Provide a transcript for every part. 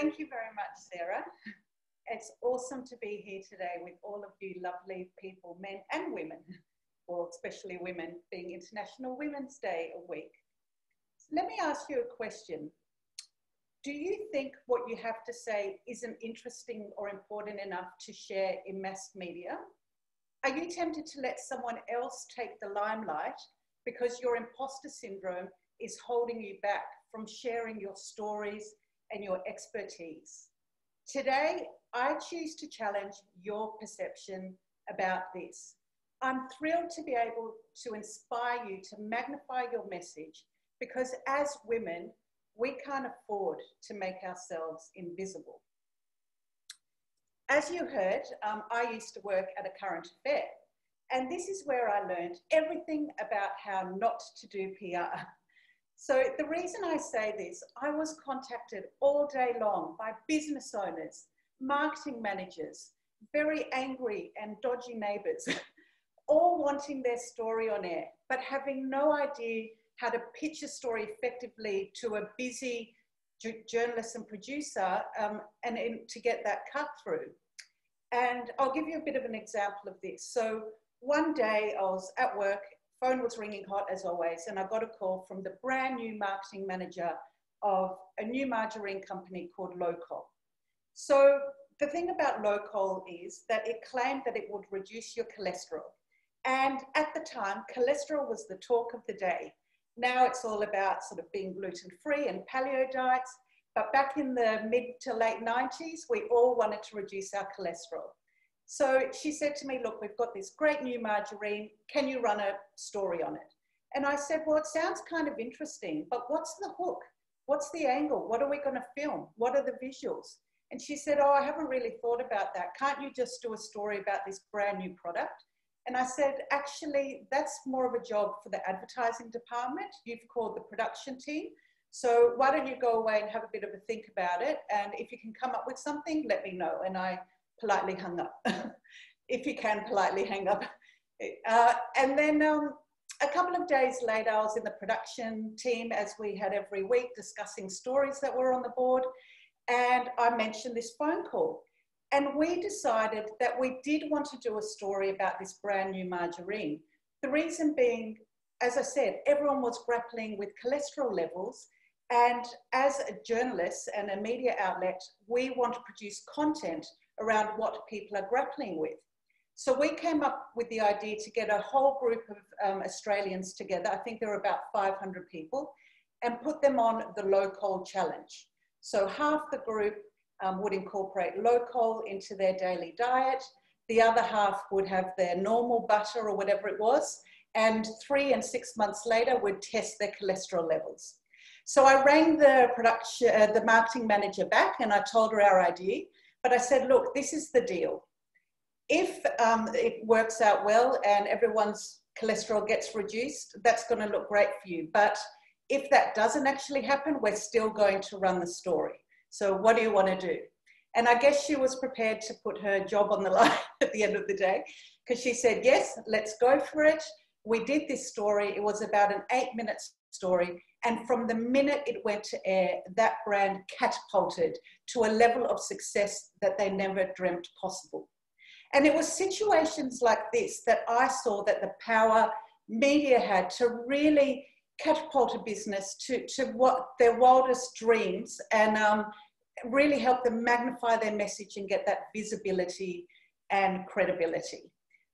thank you very much, Sarah. It's awesome to be here today with all of you lovely people, men and women, or especially women, being International Women's Day a week. So let me ask you a question. Do you think what you have to say isn't interesting or important enough to share in mass media? Are you tempted to let someone else take the limelight because your imposter syndrome is holding you back from sharing your stories and your expertise. Today, I choose to challenge your perception about this. I'm thrilled to be able to inspire you to magnify your message because as women, we can't afford to make ourselves invisible. As you heard, um, I used to work at a current affair, and this is where I learned everything about how not to do PR. So the reason I say this, I was contacted all day long by business owners, marketing managers, very angry and dodgy neighbors, all wanting their story on air, but having no idea how to pitch a story effectively to a busy journalist and producer um, and in, to get that cut through. And I'll give you a bit of an example of this. So one day I was at work phone was ringing hot as always, and I got a call from the brand new marketing manager of a new margarine company called Locol. So the thing about Locol is that it claimed that it would reduce your cholesterol. And at the time, cholesterol was the talk of the day. Now it's all about sort of being gluten free and paleo diets. But back in the mid to late 90s, we all wanted to reduce our cholesterol. So she said to me, look, we've got this great new margarine. Can you run a story on it? And I said, well, it sounds kind of interesting, but what's the hook? What's the angle? What are we going to film? What are the visuals? And she said, oh, I haven't really thought about that. Can't you just do a story about this brand new product? And I said, actually, that's more of a job for the advertising department. You've called the production team. So why don't you go away and have a bit of a think about it? And if you can come up with something, let me know. And I politely hung up. if you can politely hang up. Uh, and then um, a couple of days later, I was in the production team as we had every week discussing stories that were on the board. And I mentioned this phone call. And we decided that we did want to do a story about this brand new margarine. The reason being, as I said, everyone was grappling with cholesterol levels. And as a journalist and a media outlet, we want to produce content around what people are grappling with. So we came up with the idea to get a whole group of um, Australians together, I think there were about 500 people, and put them on the Locol challenge. So half the group um, would incorporate Locol into their daily diet, the other half would have their normal butter or whatever it was, and three and six months later would test their cholesterol levels. So I rang the production, uh, the marketing manager back and I told her our idea. But I said, look, this is the deal. If um, it works out well and everyone's cholesterol gets reduced, that's going to look great for you. But if that doesn't actually happen, we're still going to run the story. So what do you want to do? And I guess she was prepared to put her job on the line at the end of the day because she said, yes, let's go for it. We did this story. It was about an eight minute story. And from the minute it went to air, that brand catapulted to a level of success that they never dreamt possible. And it was situations like this that I saw that the power media had to really catapult a business to, to what their wildest dreams and um, really help them magnify their message and get that visibility and credibility.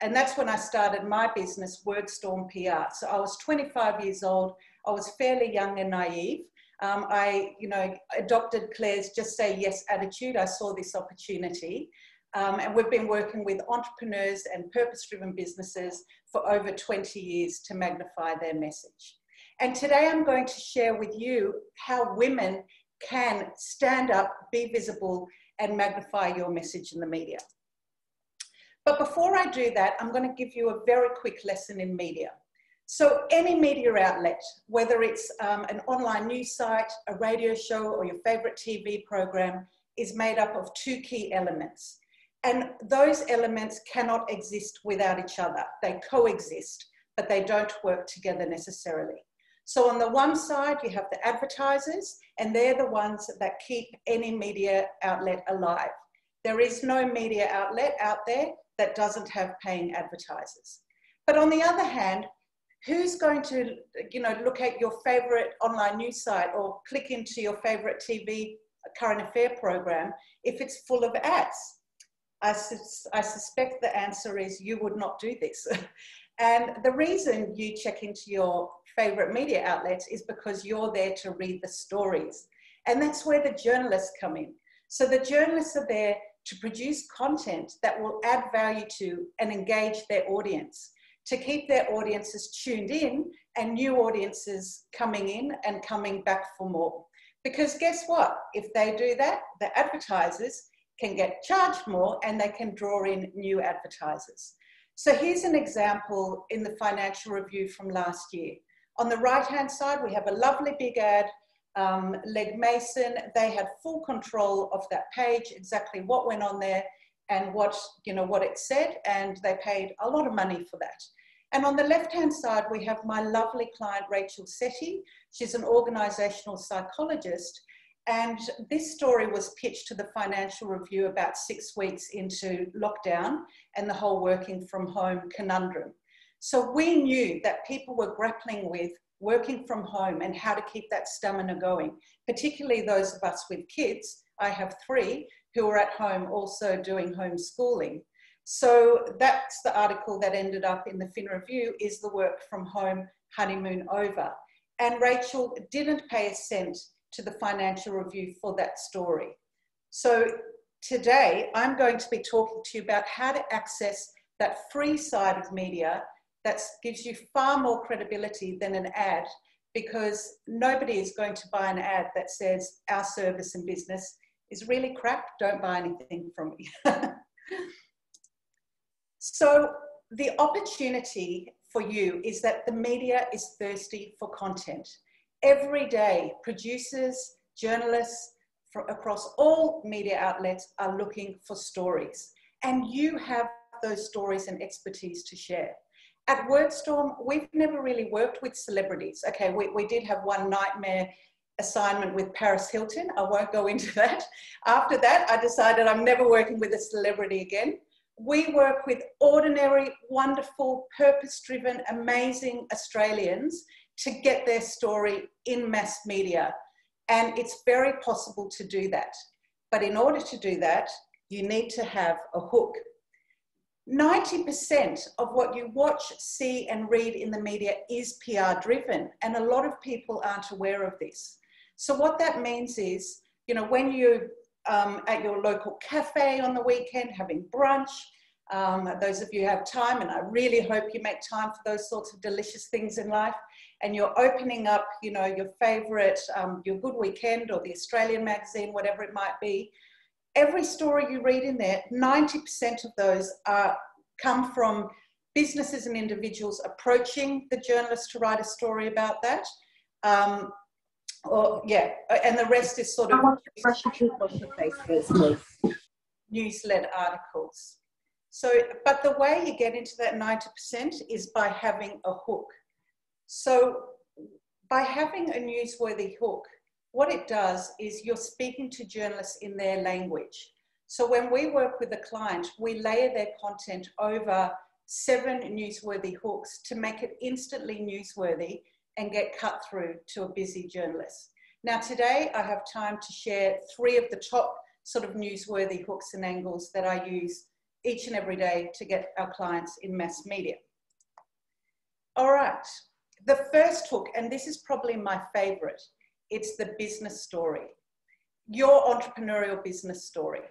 And that's when I started my business, Wordstorm PR. So I was 25 years old I was fairly young and naive. Um, I, you know, adopted Claire's just say yes attitude. I saw this opportunity. Um, and we've been working with entrepreneurs and purpose-driven businesses for over 20 years to magnify their message. And today I'm going to share with you how women can stand up, be visible, and magnify your message in the media. But before I do that, I'm going to give you a very quick lesson in media. So any media outlet, whether it's um, an online news site, a radio show, or your favorite TV program, is made up of two key elements. And those elements cannot exist without each other. They coexist, but they don't work together necessarily. So on the one side, you have the advertisers, and they're the ones that keep any media outlet alive. There is no media outlet out there that doesn't have paying advertisers. But on the other hand, who's going to you know look at your favorite online news site or click into your favorite tv current affair program if it's full of ads? I, sus I suspect the answer is you would not do this. And the reason you check into your favorite media outlets is because you're there to read the stories. And that's where the journalists come in. So the journalists are there to produce content that will add value to and engage their audience to keep their audiences tuned in and new audiences coming in and coming back for more. Because guess what? If they do that, the advertisers can get charged more and they can draw in new advertisers. So here's an example in the financial review from last year. On the right hand side, we have a lovely big ad, um, Legg Mason. They had full control of that page, exactly what went on there and what, you know, what it said, and they paid a lot of money for that. And on the left-hand side, we have my lovely client, Rachel Setti. She's an organizational psychologist. And this story was pitched to the Financial Review about six weeks into lockdown and the whole working from home conundrum. So we knew that people were grappling with working from home and how to keep that stamina going, particularly those of us with kids. I have three who are at home also doing homeschooling. So that's the article that ended up in the Fin Review is the work from home honeymoon over. And Rachel didn't pay a cent to the Financial Review for that story. So today I'm going to be talking to you about how to access that free side of media that gives you far more credibility than an ad because nobody is going to buy an ad that says our service and business is really crap, don't buy anything from me. So the opportunity for you is that the media is thirsty for content. Every day, producers, journalists from across all media outlets are looking for stories. And you have those stories and expertise to share. At WordStorm, we've never really worked with celebrities. Okay, we, we did have one nightmare assignment with Paris Hilton. I won't go into that. After that, I decided I'm never working with a celebrity again we work with ordinary, wonderful, purpose driven, amazing Australians to get their story in mass media. And it's very possible to do that. But in order to do that, you need to have a hook. 90% of what you watch, see, and read in the media is PR driven, and a lot of people aren't aware of this. So, what that means is, you know, when you um, at your local cafe on the weekend, having brunch. Um, those of you have time, and I really hope you make time for those sorts of delicious things in life. And you're opening up, you know, your favorite, um, your Good Weekend or the Australian magazine, whatever it might be. Every story you read in there, 90% of those are come from businesses and individuals approaching the journalist to write a story about that. Um, or yeah, and the rest is sort of news-led articles. So, but the way you get into that 90% is by having a hook. So, by having a newsworthy hook, what it does is you're speaking to journalists in their language. So, when we work with a client, we layer their content over seven newsworthy hooks to make it instantly newsworthy and get cut through to a busy journalist. Now, today I have time to share three of the top sort of newsworthy hooks and angles that I use each and every day to get our clients in mass media. All right, the first hook, and this is probably my favorite, it's the business story, your entrepreneurial business story.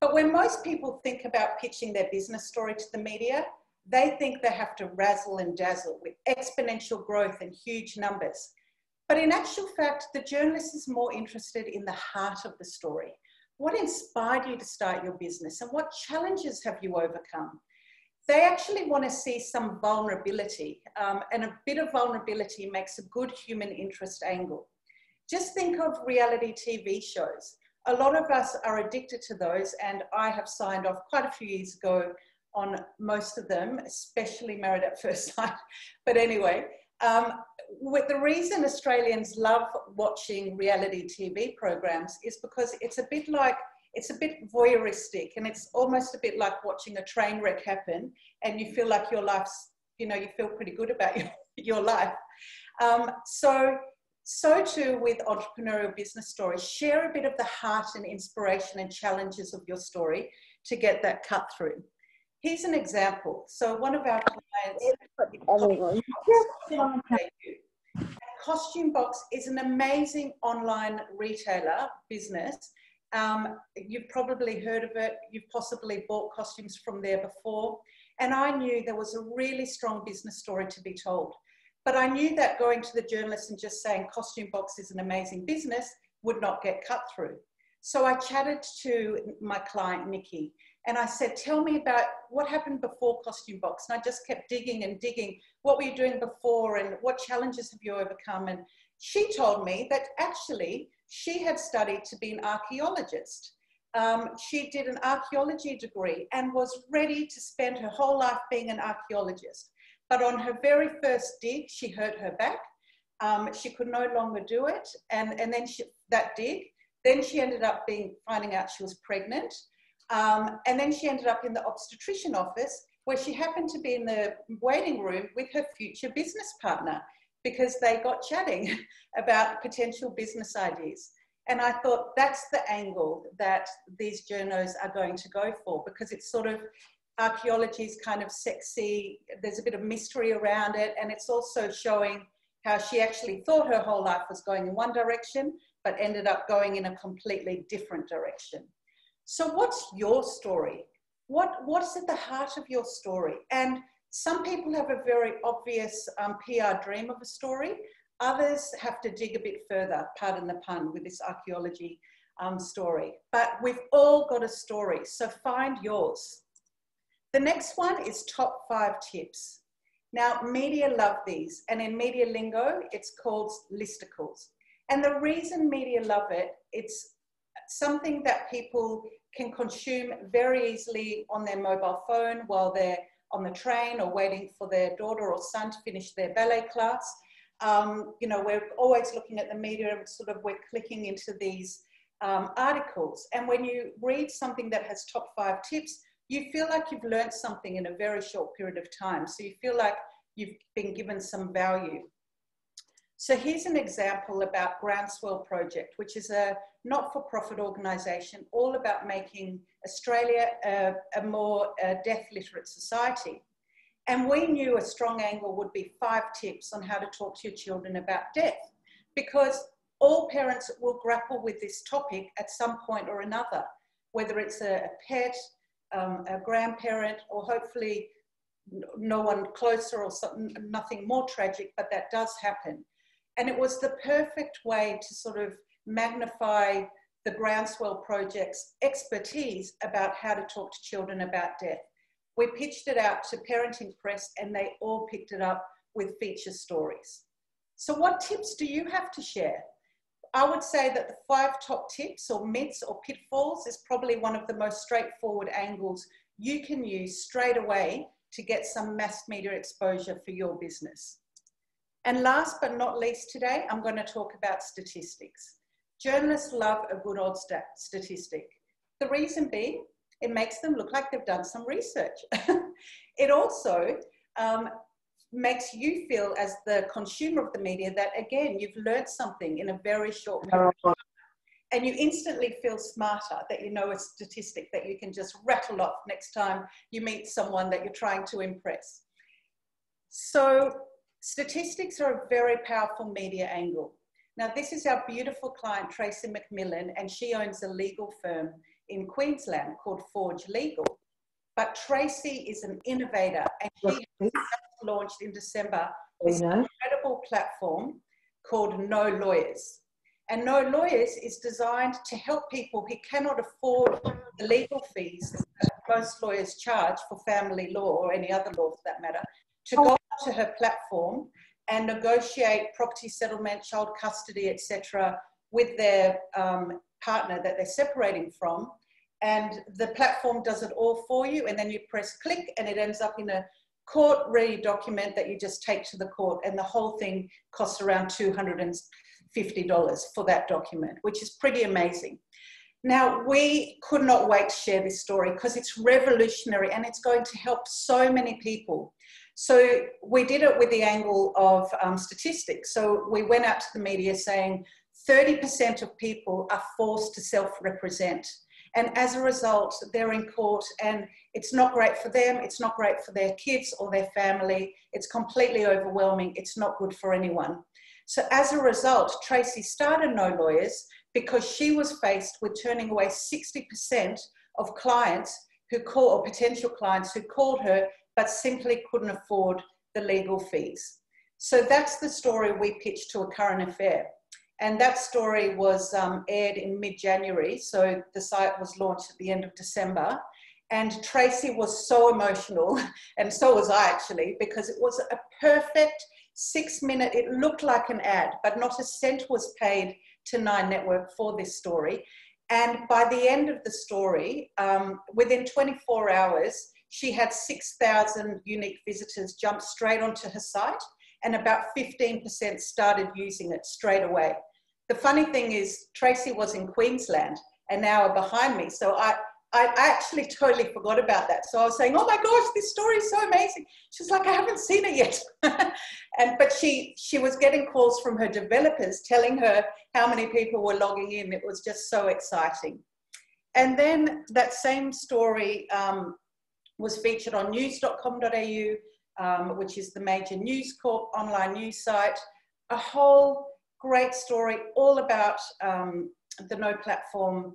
But when most people think about pitching their business story to the media, they think they have to razzle and dazzle with exponential growth and huge numbers. But in actual fact, the journalist is more interested in the heart of the story. What inspired you to start your business and what challenges have you overcome? They actually want to see some vulnerability, um, and a bit of vulnerability makes a good human interest angle. Just think of reality TV shows. A lot of us are addicted to those, and I have signed off quite a few years ago on most of them, especially Married at First Sight. But anyway, Um, with the reason Australians love watching reality TV programs is because it's a bit like it's a bit voyeuristic and it's almost a bit like watching a train wreck happen and you feel like your life's you know you feel pretty good about your, your life um, so so too with entrepreneurial business stories. Share a bit of the heart and inspiration and challenges of your story to get that cut through. Here's an example. So one of our clients costume box is an amazing online retailer business. Um, you've probably heard of it. You've possibly bought costumes from there before. And I knew there was a really strong business story to be told. But I knew that going to the journalist and just saying costume box is an amazing business would not get cut through. So I chatted to my client, Nikki, and I said, Tell me about what happened before Costume Box. And I just kept digging and digging. What were you doing before? And what challenges have you overcome? And she told me that actually she had studied to be an archaeologist. Um, she did an archaeology degree and was ready to spend her whole life being an archaeologist. But on her very first dig, she hurt her back. Um, she could no longer do it. And, and then she, that dig, then she ended up being finding out she was pregnant. Um, and then she ended up in the obstetrician office where she happened to be in the waiting room with her future business partner because they got chatting about potential business ideas. And I thought that's the angle that these journos are going to go for because it's sort of archaeology is kind of sexy. There's a bit of mystery around it. And it's also showing how she actually thought her whole life was going in one direction, but ended up going in a completely different direction. So, what's your story? What, what's at the heart of your story? And some people have a very obvious um, PR dream of a story. Others have to dig a bit further, pardon the pun, with this archaeology um, story. But we've all got a story, so find yours. The next one is top five tips. Now, media love these, and in media lingo, it's called listicles. And the reason media love it, it's something that people can consume very easily on their mobile phone while they're on the train or waiting for their daughter or son to finish their ballet class. Um, you know, we're always looking at the media and sort of we're clicking into these um, articles. And when you read something that has top five tips, you feel like you've learned something in a very short period of time. So you feel like you've been given some value. So here's an example about Groundswell Project, which is a not-for-profit organisation all about making Australia a, a more uh, death literate society. And we knew a strong angle would be five tips on how to talk to your children about death, because all parents will grapple with this topic at some point or another, whether it's a, a pet, um, a grandparent, or hopefully no one closer or something, nothing more tragic, but that does happen. And it was the perfect way to sort of magnify the Groundswell Project's expertise about how to talk to children about death. We pitched it out to Parenting Press and they all picked it up with feature stories. So what tips do you have to share? I would say that the five top tips or myths or pitfalls is probably one of the most straightforward angles you can use straight away to get some mass media exposure for your business. And last but not least today, I'm going to talk about statistics. Journalists love a good old stat statistic. The reason being, it makes them look like they've done some research. it also um, makes you feel as the consumer of the media that again, you've learned something in a very short oh, period. And you instantly feel smarter that you know a statistic that you can just rattle off next time you meet someone that you're trying to impress. So Statistics are a very powerful media angle. Now, this is our beautiful client, Tracy McMillan, and she owns a legal firm in Queensland called Forge Legal. But Tracy is an innovator, and she launched in December this incredible platform called No Lawyers. And No Lawyers is designed to help people who cannot afford the legal fees that most lawyers charge for family law or any other law for that matter, to go to her platform and negotiate property settlement, child custody, etc., with their um, partner that they're separating from. And the platform does it all for you, and then you press click, and it ends up in a court ready document that you just take to the court, and the whole thing costs around $250 for that document, which is pretty amazing. Now, we could not wait to share this story because it's revolutionary and it's going to help so many people. So, we did it with the angle of um, statistics. So, we went out to the media saying 30% of people are forced to self represent. And as a result, they're in court and it's not great for them, it's not great for their kids or their family, it's completely overwhelming, it's not good for anyone. So as a result, Tracy started No Lawyers because she was faced with turning away 60% of clients who call or potential clients who called her but simply couldn't afford the legal fees. So that's the story we pitched to a current affair. And that story was um, aired in mid January. So the site was launched at the end of December. And Tracy was so emotional, and so was I actually, because it was a perfect six minute, it looked like an ad, but not a cent was paid to Nine Network for this story. And by the end of the story, um, within 24 hours, she had 6,000 unique visitors jump straight onto her site, and about 15% started using it straight away. The funny thing is, Tracy was in Queensland and now are behind me. So I, I actually totally forgot about that. So I was saying, "Oh my gosh, this story is so amazing." She's like, "I haven't seen it yet," and but she she was getting calls from her developers telling her how many people were logging in. It was just so exciting. And then that same story um, was featured on news.com.au, um, which is the major News Corp online news site. A whole great story all about um, the No Platform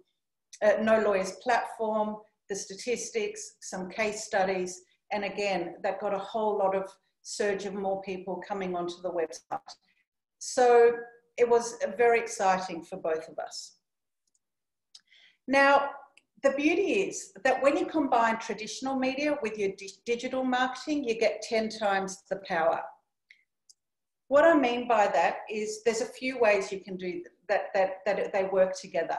uh, No Lawyers platform, the statistics, some case studies, and again, that got a whole lot of surge of more people coming onto the website. So it was very exciting for both of us. Now, the beauty is that when you combine traditional media with your di digital marketing, you get 10 times the power. What I mean by that is there's a few ways you can do that, that, that they work together.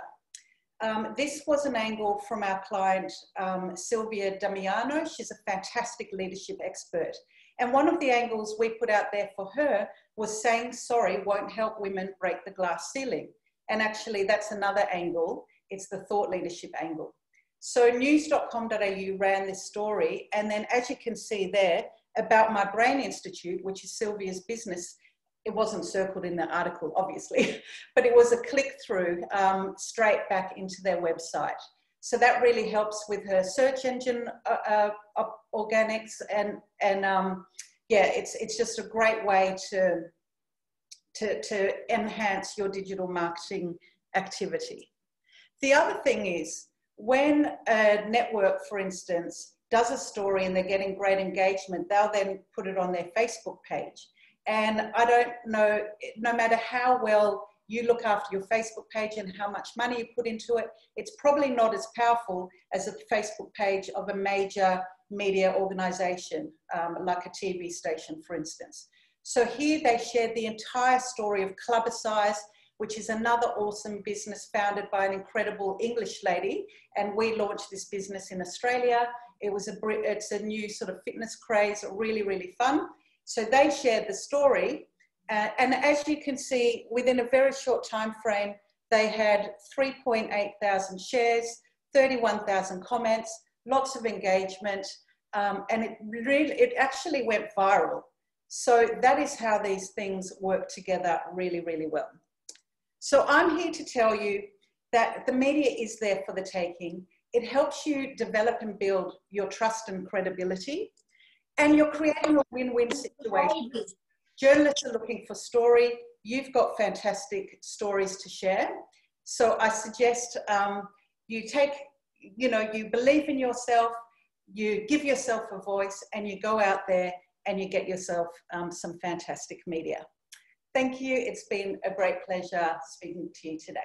Um, this was an angle from our client, um, Silvia Damiano. She's a fantastic leadership expert. And one of the angles we put out there for her was saying sorry won't help women break the glass ceiling. And actually, that's another angle. It's the thought leadership angle. So news.com.au ran this story. And then, as you can see there, about my Brain Institute, which is Silvia's business, it wasn't circled in the article, obviously, but it was a click through um, straight back into their website. So that really helps with her search engine uh, uh, organics and and um, yeah, it's it's just a great way to to to enhance your digital marketing activity. The other thing is when a network, for instance, does a story and they're getting great engagement, they'll then put it on their Facebook page. And I don't know, no matter how well you look after your Facebook page and how much money you put into it, it's probably not as powerful as a Facebook page of a major media organization, um, like a TV station, for instance. So here they shared the entire story of Clubbercise, which is another awesome business founded by an incredible English lady. And we launched this business in Australia. It was a, it's a new sort of fitness craze, really, really fun. So they shared the story. Uh, and as you can see, within a very short time frame, they had 3.8 thousand shares, 31,000 comments, lots of engagement, um, and it really, it actually went viral. So that is how these things work together really, really well. So I'm here to tell you that the media is there for the taking. It helps you develop and build your trust and credibility and you're creating a win-win situation. Journalists are looking for story. You've got fantastic stories to share. So I suggest um, you take, you know, you believe in yourself, you give yourself a voice, and you go out there and you get yourself um, some fantastic media. Thank you. It's been a great pleasure speaking to you today.